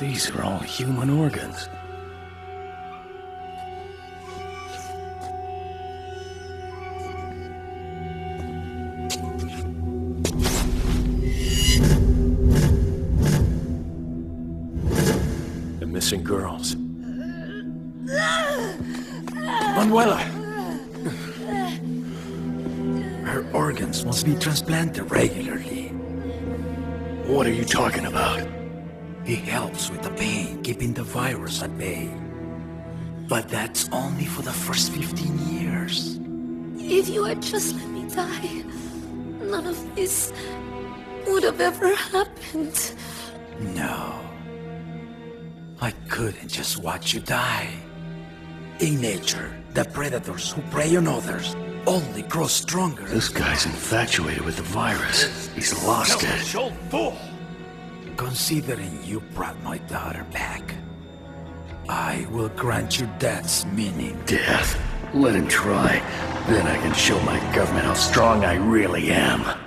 These are all human organs. The missing girls. Manuela! Her organs must be transplanted regularly. What are you talking about? It helps with the pain, keeping the virus at bay. But that's only for the first 15 years. If you had just let me die, none of this would have ever happened. No. I couldn't just watch you die. In nature, the predators who prey on others only grow stronger. This guy's infatuated with the virus. He's lost it. Considering you brought my daughter back, I will grant you death's meaning. Death. Let him try. Then I can show my government how strong I really am.